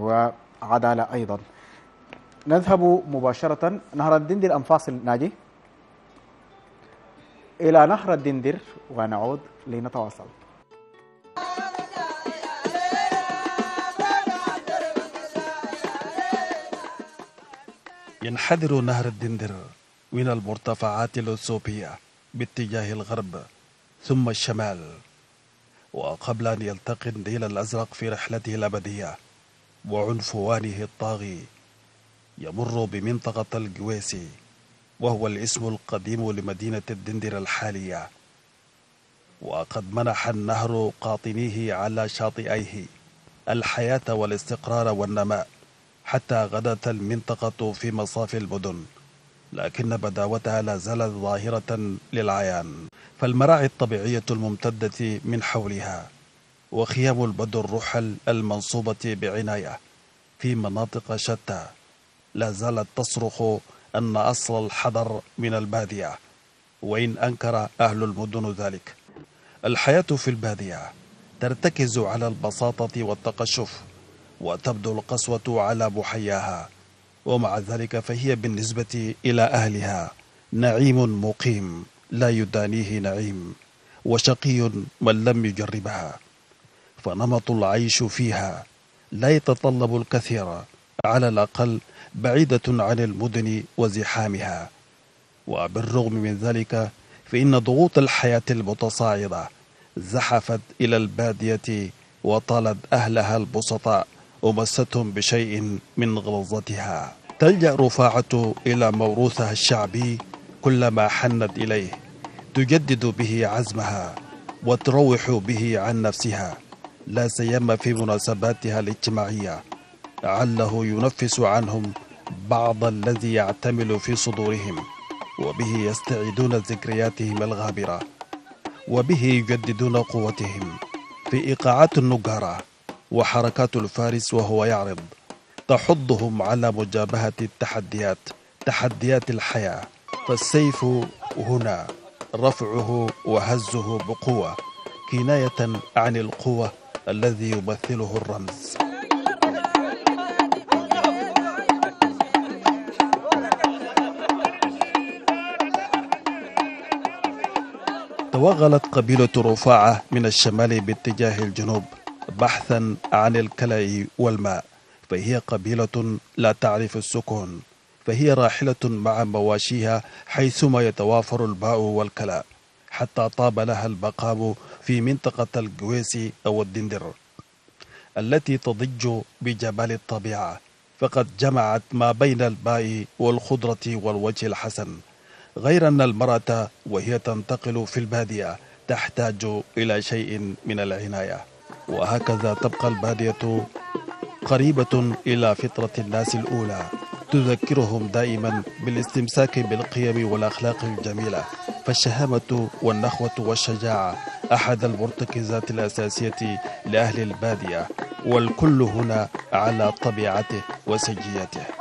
وعدالة أيضا. نذهب مباشرة. نهر الدندر أم فاصل؟ ناجي. إلى نهر الدندر ونعود لنتواصل. ينحدر نهر الدندر من المرتفعات الأثيوبية باتجاه الغرب ثم الشمال وقبل أن يلتقي النيل الأزرق في رحلته الأبدية وعنفوانه الطاغي يمر بمنطقة الجويسي وهو الاسم القديم لمدينة الدندر الحالية. وقد منح النهر قاطنيه على شاطئيه الحياة والاستقرار والنماء حتى غدت المنطقة في مصاف المدن لكن بداوتها لا زالت ظاهرة للعيان. فالمراعي الطبيعية الممتدة من حولها وخيام البدر الرحل المنصوبة بعناية. في مناطق شتى لا زالت تصرخ أن أصل الحضر من البادية وإن أنكر أهل المدن ذلك. الحياة في البادية ترتكز على البساطة والتقشف وتبدو القسوة على محياها ومع ذلك فهي بالنسبة إلى أهلها نعيم مقيم لا يدانيه نعيم وشقي من لم يجربها. فنمط العيش فيها لا يتطلب الكثير على الأقل بعيدة عن المدن وزحامها. وبالرغم من ذلك فإن ضغوط الحياة المتصاعدة زحفت إلى البادية وطالت أهلها البسطاء ومستهم بشيء من غلظتها. تلجأ رفاعة إلى موروثها الشعبي كلما حنت إليه تجدد به عزمها وتروح به عن نفسها. لا سيما في مناسباتها الاجتماعية لعله ينفس عنهم بعض الذي يعتمل في صدورهم وبه يستعيدون ذكرياتهم الغابرة وبه يجددون قوتهم في إيقاعات النجارة وحركات الفارس وهو يعرض تحضهم على مجابهة التحديات تحديات الحياة فالسيف هنا رفعه وهزه بقوة كناية عن القوة الذي يمثله الرمز. توغلت قبيلة رفاعة من الشمال باتجاه الجنوب بحثا عن الكلى والماء فهي قبيلة لا تعرف السكون فهي راحلة مع مواشيها حيثما يتوافر الماء والكلاء حتى طاب لها المقام في منطقة الجويسي أو الدندر التي تضج بجمال الطبيعة فقد جمعت ما بين الماء والخضرة والوجه الحسن غير أن المرأة وهي تنتقل في البادية تحتاج إلى شيء من العناية. وهكذا تبقى البادية قريبة إلى فطرة الناس الأولى تذكرهم دائما بالاستمساك بالقيم والأخلاق الجميلة فالشهامة والنخوة والشجاعة أحد المرتكزات الأساسية لأهل البادية والكل هنا على طبيعته وسجيته.